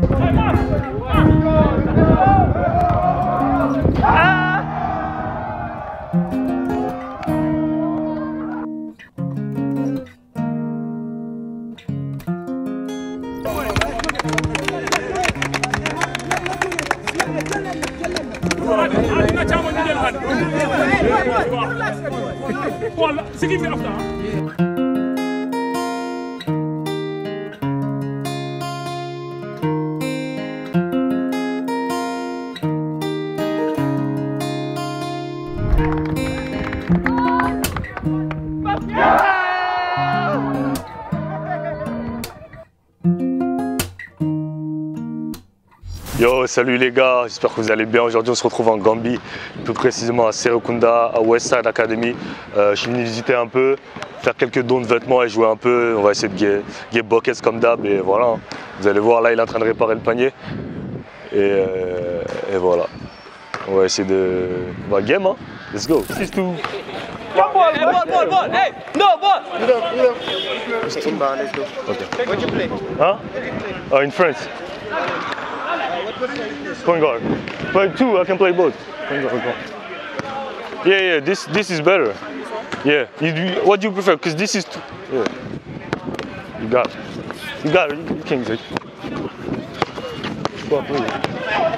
Well, to give me enough now. Salut les gars, j'espère que vous allez bien. Aujourd'hui, on se retrouve en Gambie, plus précisément à Serekunda, à Westside Academy. Euh, je suis venu visiter un peu, faire quelques dons de vêtements et jouer un peu. On va essayer de get, get buckets comme d'hab et voilà. Vous allez voir, là, il est en train de réparer le panier. Et, euh, et voilà. On va essayer de. Bah, game, hein. Let's go. 6 2 Come ball, hey, ball, ball, ball. Hey, no ball. Where'd you play? Huh? Oh, in France. Point guard. Play two, I can play both. Point guard, point guard. Yeah, yeah, this this is better. Yeah. You, you, what do you prefer? Because this is. Too, yeah. You got it. You got it. You can take. Go, please.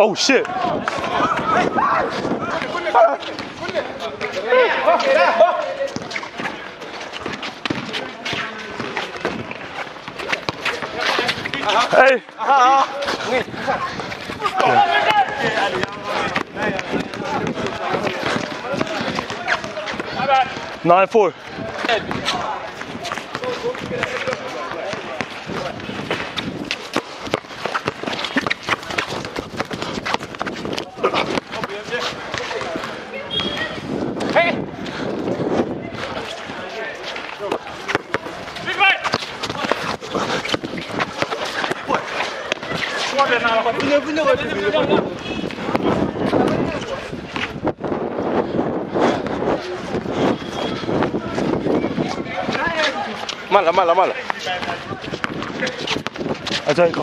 Oh shit. Hey. Nine four. 慢了慢了慢了。哎这一个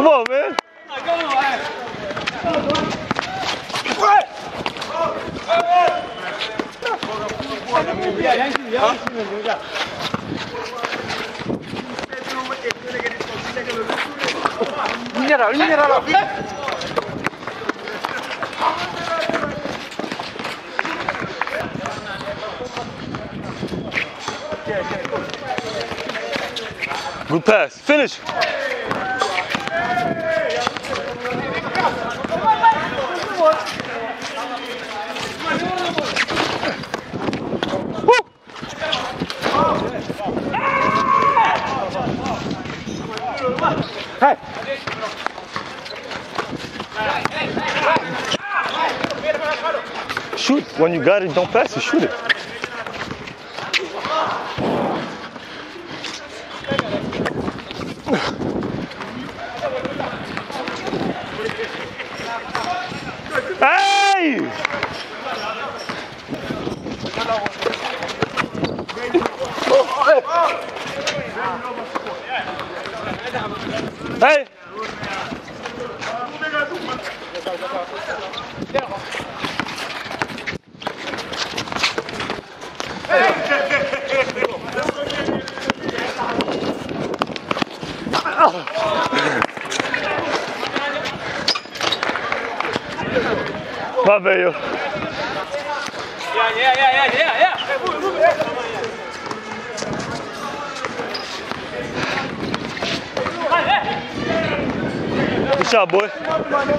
Come on, man. Mineral, mineral. Good pass. Finish. When you got it, don't pass it. Shoot it. Hey! Hey! Lá veio. Yeah, yeah, yeah, yeah, yeah. Move, move, move. Puxa a boi. Não, não, não, não,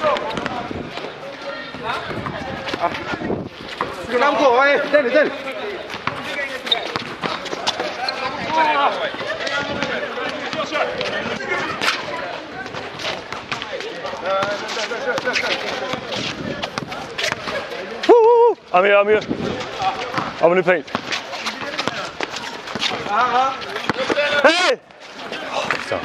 não, não, não, não, I'm here, I'm here. I'm in the paint. Hey! Oh, sorry.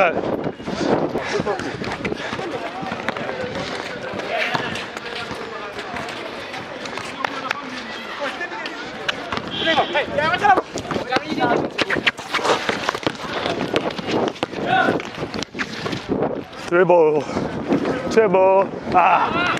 깃발. 트레버 트레버 아.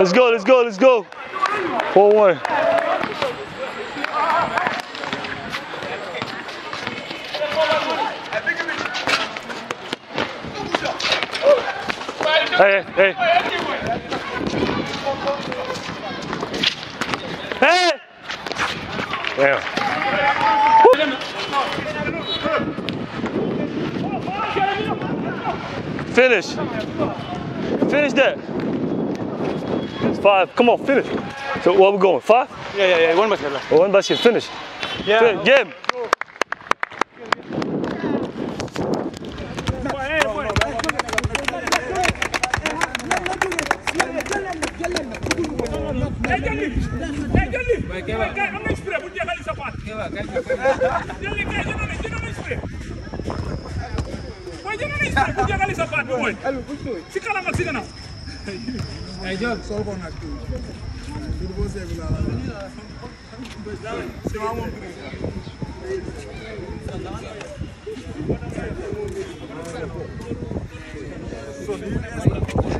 Let's go. Let's go. Let's go. Four one. Hey, hey. Hey! Damn. Finish. Finish that. It's five. Come on, finish. So where we going? Five? Yeah, yeah, yeah. One basket left. Or one basket. Finish. Yeah. Fin- Game. Hey, jël li! Ejol. Sol konaklı. Turbo sevgili Devam olun. Son iyi.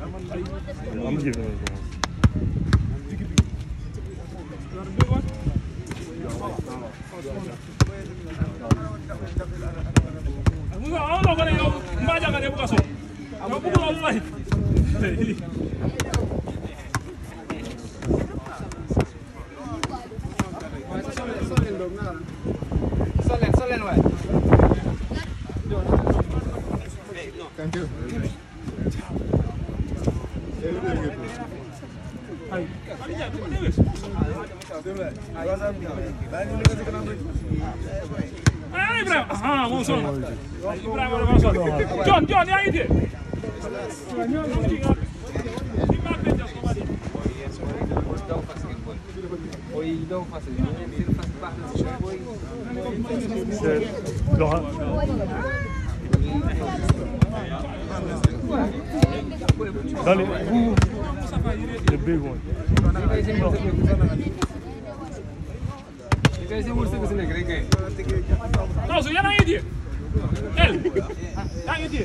I'm giving it to him. 안 올라가네. 맞아가네. 가서. 야, 보고 올라가. Aí, Bravo! Ah, vamos lá. Bravo, vamos. John, John, e aí, Dê? Não faço, não faço Dale. The big one. Kaysa wërsëg si nekk rek kay. non su yéen a ngi di. el yaa ngi di.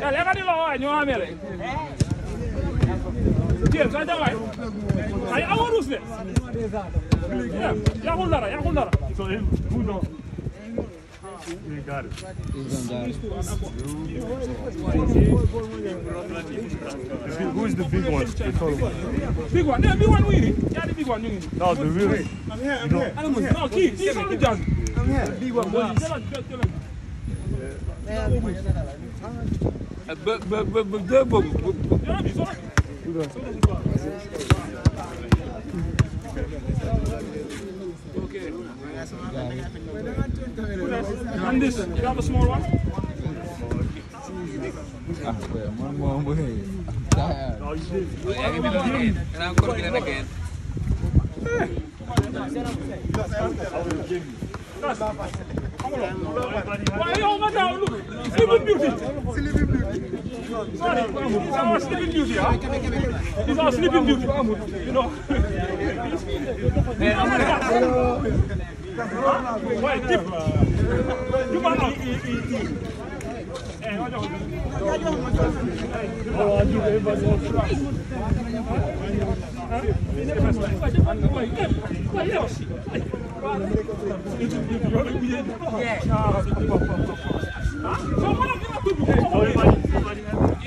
ya lega di loxo waay ñoo amee rek. jéem sa jam waay. ay awa ruus de. yàqul dara yàqul dara. You got it. Who is the big one? The tall one. Big one. Yeah, big one winning. Yeah, the big one winning. No, the real. I'm here. I'm here. No, here. I'm here. No, kid. He's only just. I'm here. Big one. Tell us. Tell us. But but but but but but but. Yeah, he's alright. Okay. And this, you have a small one? One more, one more. I'm tired. Oh, you did. Wait, I can do that again. And I'm going to do it again. Why are you over there? Look, sleeping beauty. Sleeping beauty. Sorry, it's our sleeping beauty, huh? It's our sleeping beauty, you know. Hey, I'm gonna...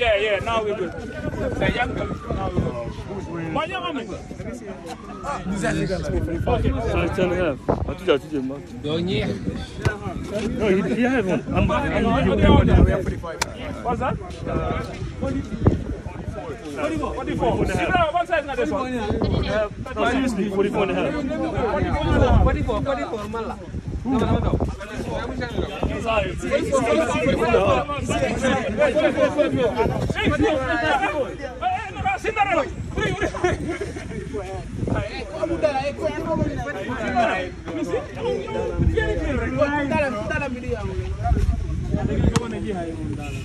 Yeah, yeah, now we're good. Now we're good. No, he, he has one. I'm, I'm, I'm, What's that? Uh, 44. 44. What size is this one? Uh, no, seriously, 44 and a half. 44, 44, Mala. No, no, no. Sorry. Sindare, Uri, Uri. Dalam, dalam video. Ada yang kau nak jihai dalam.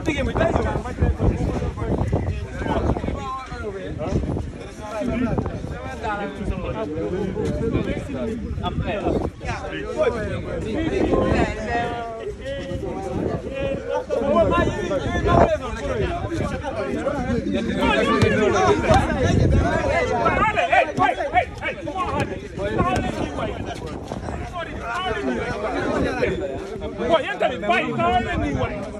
don't begin with that. You anyway.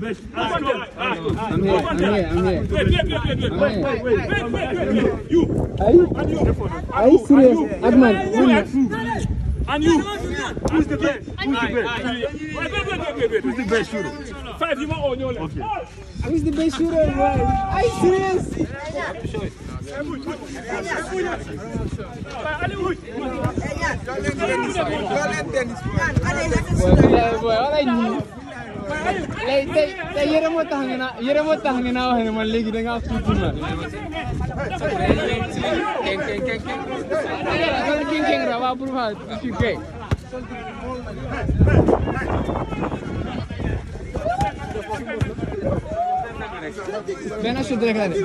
Yere mo tax nga na yere mo tax nga na wax ne man léegi da nga tuuti man. Keng keng keng keng. Kal king king ra wa pour fa ci kay. Benn shot rek la de. Eh, John, eh, John. Eh, John, John, John, John. waaw du ko mun a góob ni nga ñëwee ñëwuloo si melokaan yi parce que wax nañ la ko ba sonn soo Ben aşağı direkt hadi.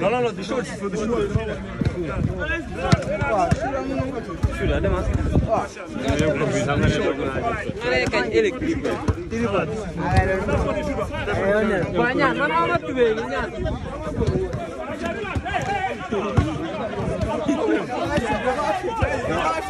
La la la düşürme düşürme düşürme. Şuraya değil mi? Nereye kaç elik? Dili var. Aynen. Banyan, ben anlat gibi. Banyan. Yavaş, yavaş.